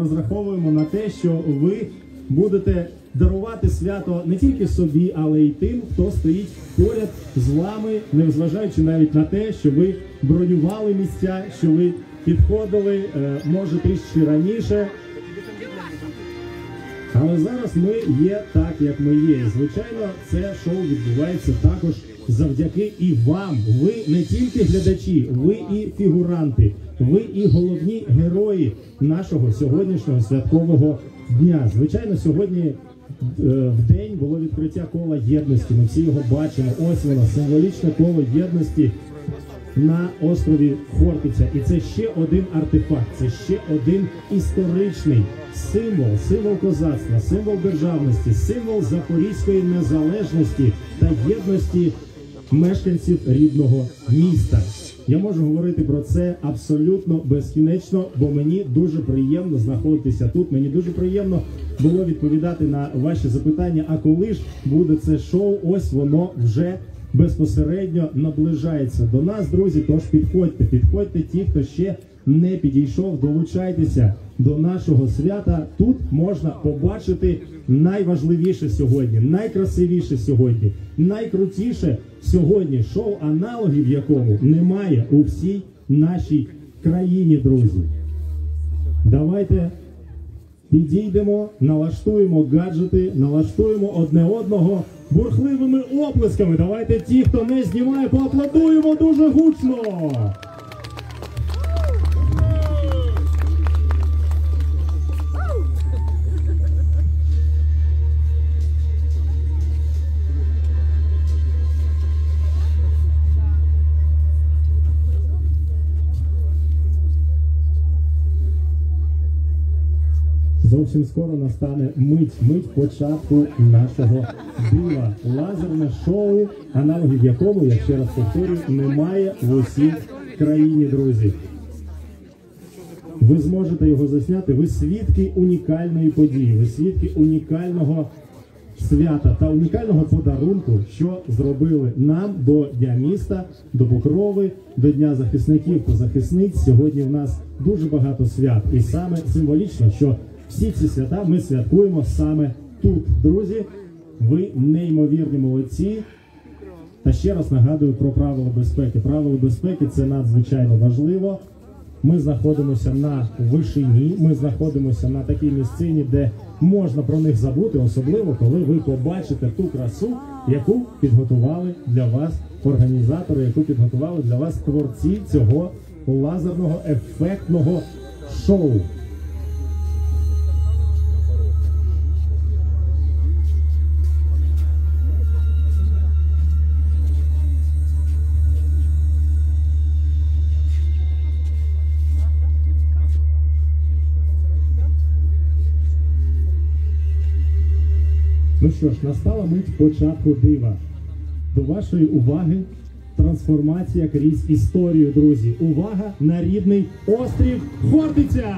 Розраховуємо на те, що ви будете дарувати свято не тільки собі, але й тим, хто стоїть поряд з вами, незважаючи навіть на те, що ви бронювали місця, що ви підходили, е, може трішки раніше. Але зараз ми є так, як ми є. Звичайно, це шоу відбувається також завдяки і вам. Ви не тільки глядачі, ви і фігуранти, ви і головні герої нашого сьогоднішнього святкового дня. Звичайно, сьогодні е, в день було відкриття кола єдності. Ми всі його бачимо. Ось воно символічне коло єдності на острові Хортиця. І це ще один артефакт, це ще один історичний символ, символ козацтва, символ державності, символ запорізької незалежності та єдності мешканців рідного міста. Я можу говорити про це абсолютно безкінечно, бо мені дуже приємно знаходитися тут. Мені дуже приємно було відповідати на ваші запитання. А коли ж буде це шоу? Ось воно вже безпосередньо наближається до нас, друзі. Тож підходьте, підходьте, ті, хто ще не підійшов, долучайтеся до нашого свята. Тут можна побачити найважливіше сьогодні, найкрасивіше сьогодні, найкрутіше сьогодні. Шоу аналогів якому немає у всій нашій країні, друзі. Давайте підійдемо, налаштуємо гаджети, налаштуємо одне одного бурхливими оплесками. Давайте ті, хто не знімає, поаплодуємо дуже гучно. Зовсім скоро настане мить, мить початку нашого дива. Лазерне шоу, аналогів якому, я ще раз повторюю, немає в усій країні, друзі. Ви зможете його засняти. Ви свідки унікальної події, ви свідки унікального свята та унікального подарунку, що зробили нам до Дня міста, до Покрови, до Дня захисників та захисниць. Сьогодні в нас дуже багато свят, і саме символічно, що всі ці свята ми святкуємо саме тут. Друзі, ви неймовірні молодці. Та ще раз нагадую про правила безпеки. Правила безпеки це надзвичайно важливо. Ми знаходимося на вишині, ми знаходимося на такій місцині, де можна про них забути, особливо коли ви побачите ту красу, яку підготували для вас організатори, яку підготували для вас творці цього лазерного ефектного шоу. Що ж, настала мить початку дива. До вашої уваги трансформація крізь історію, друзі. Увага на рідний острів Хортиця!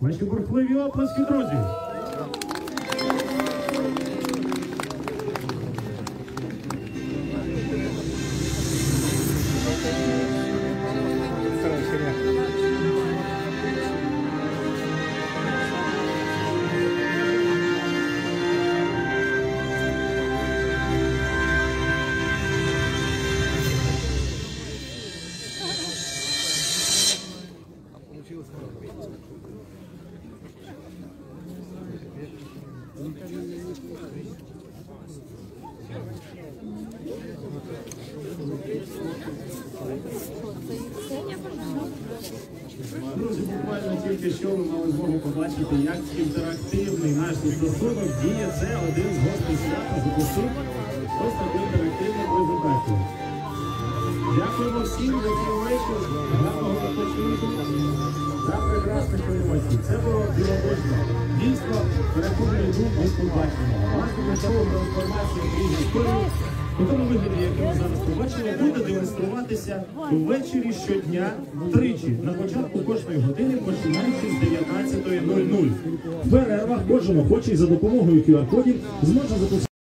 Ваші бурхливі оплески, друзі. Тільки що ви мали змогу побачити, як інтерактивний наш застосунок діє. Це один з гостей свята запустив таку інтерактивну презентацію. Дякуємо всім цей вечір. Гарного відпочинку за прекрасних емоцій. Це було білобожно. Дійсно, переходний дух від побачення. Власне, шоу трансформація крізь історію. У тому вигляді, який ми зараз побачили, буде демонструватися ввечері щодня тричі на початку кожної години, починаючи з 19.00. В перервах кожен охочий за допомогою QR-кодів зможе запустити.